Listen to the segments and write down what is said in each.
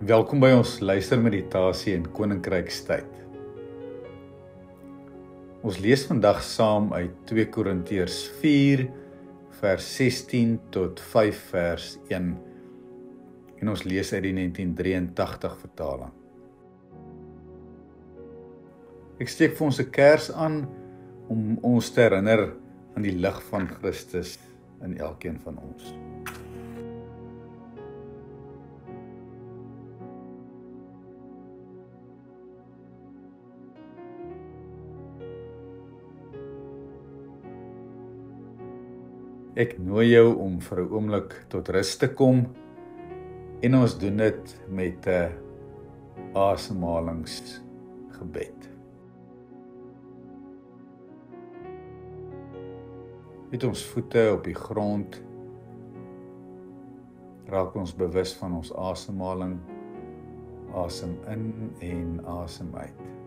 Welkom by ons luister meditasie in Koninkrykstyd. Ons lees vandag saam uit 2 Korintiërs 4 vers 16 tot 5 vers 1. En ons lees uit die 1983 vertaling. Ek steek vir ons 'n kers aan om ons te herinner aan die lig van Christus in elkeen van ons. Ek nooi jou om vir 'n oomblik tot rus te kom en ons doen dit met 'n asemhalingsgebed. Met ons voete op die grond raak ons bewus van ons asemhaling. Asem in en asem uit.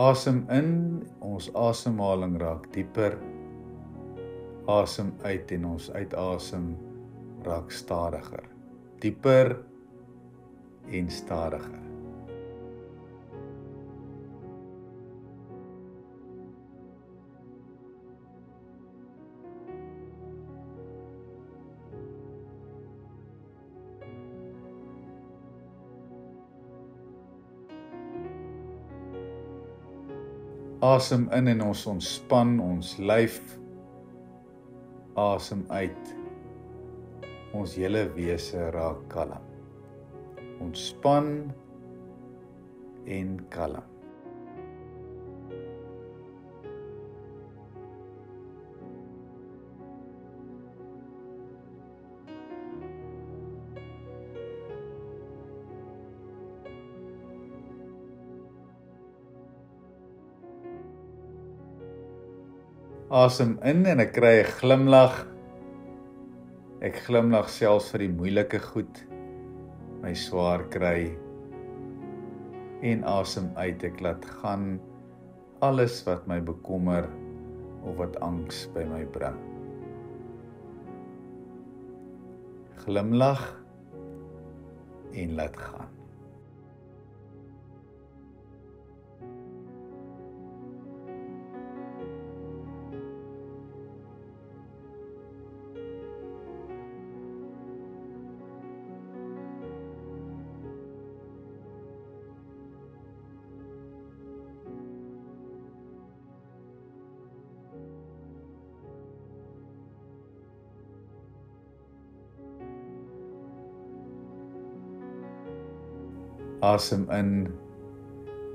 Asem in, ons asemhaling raak dieper. Asem uit en ons uitasem raak stadiger. Dieper en stadiger. Asem in en ons ontspan ons lyf. Asem uit. Ons hele wese raak kalm. Ontspan en kalm. Asem in en ek kry 'n glimlag. Ek glimlag selfs vir die moeilike goed. My swaar kry. En asem uit ek laat gaan alles wat my bekommer of wat angs by my bring. Glimlag en laat gaan. Asem in.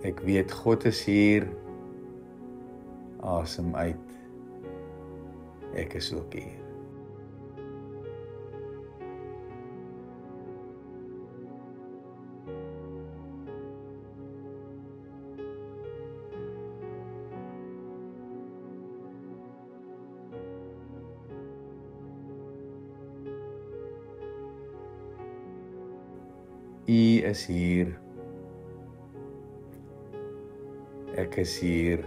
Ek weet God is hier. Asem uit. Ek is ook hier. Is hier. Ek is hier.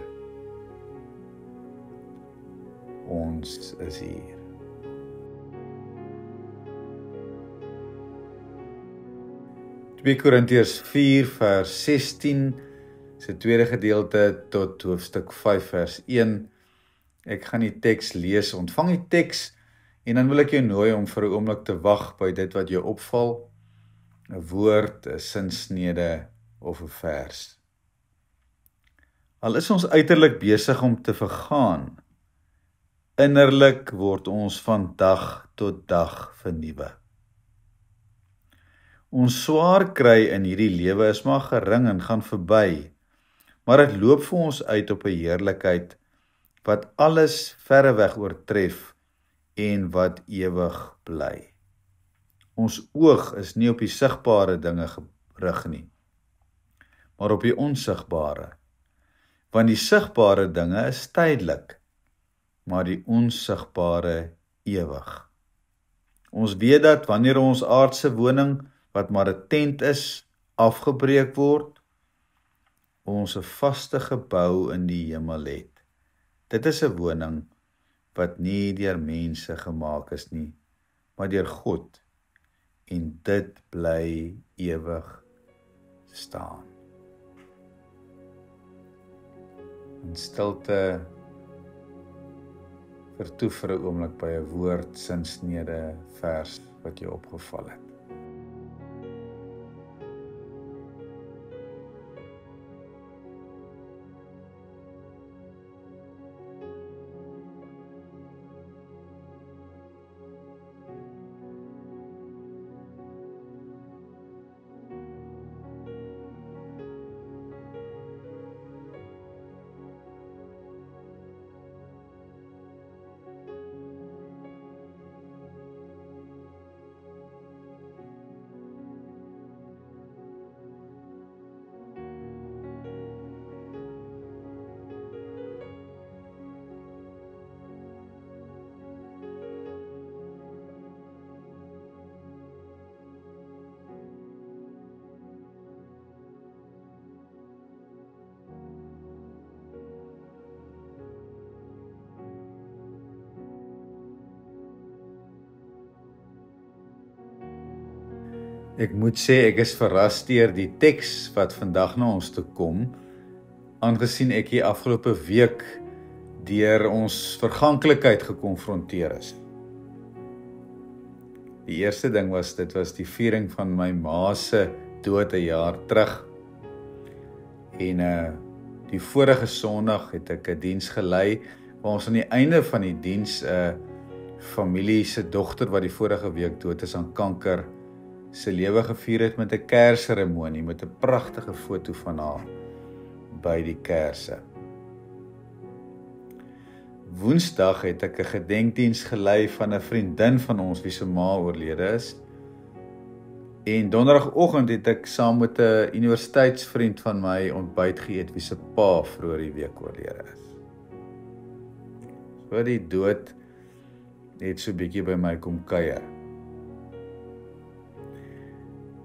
Ons is hier. Twee Korintiërs 4 vers 16 se tweede gedeelte tot hoofstuk 5 vers 1. Ek gaan die teks lees. Ontvang die teks en dan wil ek jou nooi om vir 'n oomblik te wag by dit wat jou opval 'n woord, 'n sinsnede of 'n vers. Al is ons uiterlik besig om te vergaan, innerlik word ons van dag tot dag vernuwe. Ons swaar kry in hierdie lewe is maar gering en gaan verby, maar dit loop vir ons uit op 'n heerlikheid wat alles verreweg oortref en wat ewig bly. Ons oog is nie op die sigbare dinge gerig nie, maar op die onsigbare. Want die sigbare dinge is tydelik, maar die onsigbare ewig. Ons weet dat wanneer ons aardse woning wat maar 'n tent is, afgebreek word, ons 'n vaste gebou in die hemel het, Dit is 'n woning wat nie deur mense gemaak is nie, maar deur God. En dit bly ewig staan. In stilte vertoef vir 'n oomblik by 'n woord sinsnede vers wat jou opgeval het. Ek moet sê ek is verras deur die teks wat vandag na ons toe kom aangesien ek hier afgelope week deur ons verganklikheid gekonfronteer is. Die eerste ding was dit was die viering van my ma se dood 'n jaar terug. En uh die vorige Sondag het ek 'n diens gelei waar ons aan die einde van die diens 'n uh, familie se dogter wat die vorige week dood is aan kanker se lewe gevier het met 'n kersseremonie met 'n pragtige foto van haar by die kersse. Woensdag het ek 'n gedenkdiens gelei van 'n vriendin van ons wie se ma oorlede is. En donderdagoggend het ek saam met 'n universiteitsvriend van my ontbyt geëet wie se pa vroeër die week oorlede is. So die dood het so 'n bietjie by my kom kuier.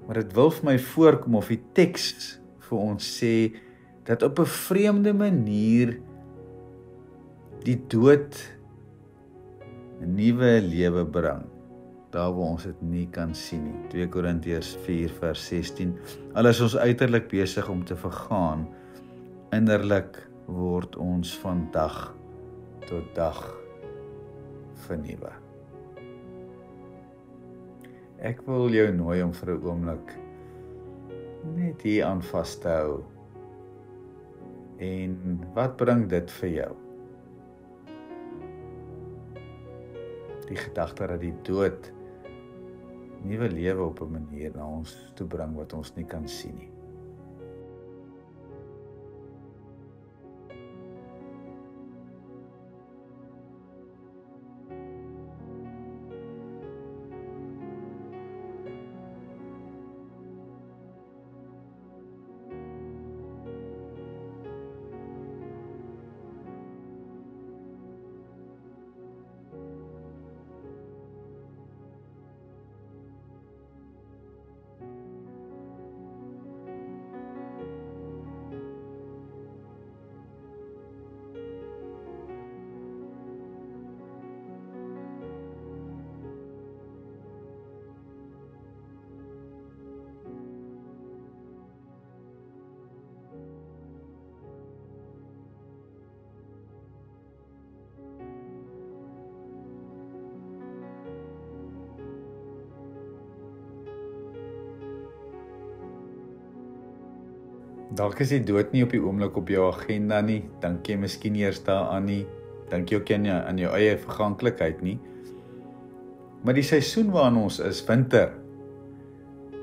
Maar dit wil vir my voorkom of die teks vir ons sê dat op 'n vreemde manier die dood 'n nuwe lewe bring daar waar ons dit nie kan sien nie. 2 Korintiërs 4 vers 16 alles ons uiterlik besig om te vergaan innerlik word ons van dag tot dag vernuwe Ek wil jou nooi om vir 'n oomblik net hier aan vas te hou. En wat bring dit vir jou? Die gedagte dat die dood nuwe lewe op 'n manier na ons toe bring wat ons nie kan sien nie. Dalk is die dood nie op die oomblik op jou agenda nie. Dink jy miskien eers daaraan nie. Dink jy ook aan jou, aan jou eie verganklikheid nie. Maar die seisoen waarin ons is, winter,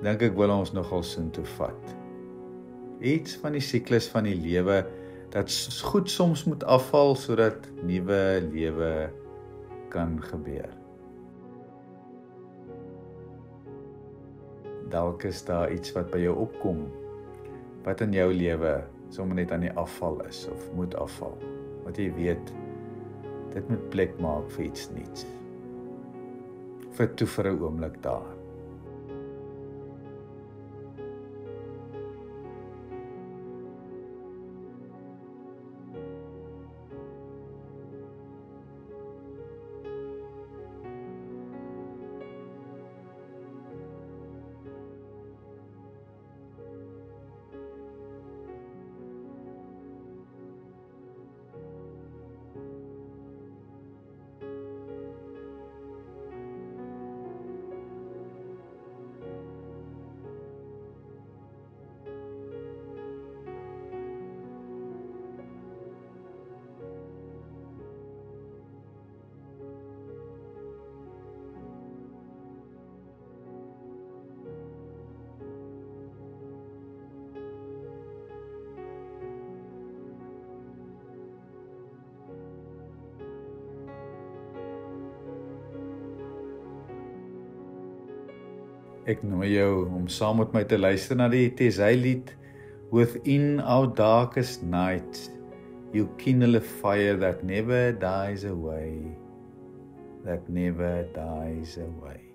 dink ek wil ons nogal sin toe vat. Iets van die siklus van die lewe dat goed soms moet afval sodat nuwe lewe kan gebeur. Dalk is daar iets wat by jou opkom wat in jou lewe sommer net aan die afval is of moet afval. Wat jy weet dit moet plek maak vir iets nuuts. Vir toe vir 'n oomblik daar. Ek nooi jou om saam met my te luister na die Tesai lied Within our darkest night you kindle a fire that never dies away that never dies away.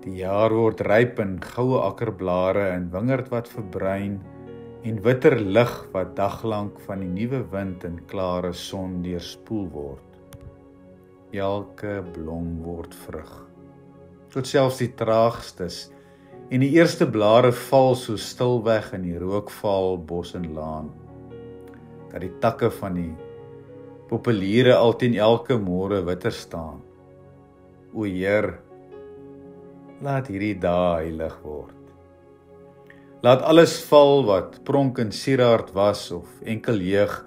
Die jaar word ryp in goue akkerblare en wingerd wat verbruin en witter lig wat daglank van die nuwe wind en klare son deurspoel word. Elke blom word vrug. Tot selfs die traagstes en die eerste blare val so stilweg in die rookval bos en laan. Dat die takke van die populiere altyd elke môre witter staan. O Heer, laat hierdie dae heilig word. Laat alles val wat pronk en sieraad was of enkel jeug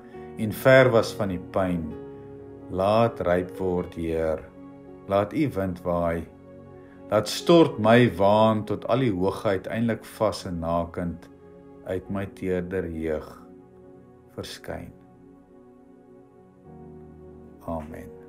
en ver was van die pyn. Laat ryp word, Heer. Laat U wind waai. Laat stort my waan tot al die hoogheid eintlik vas en nakend uit my teerder jeug verskyn. Amen.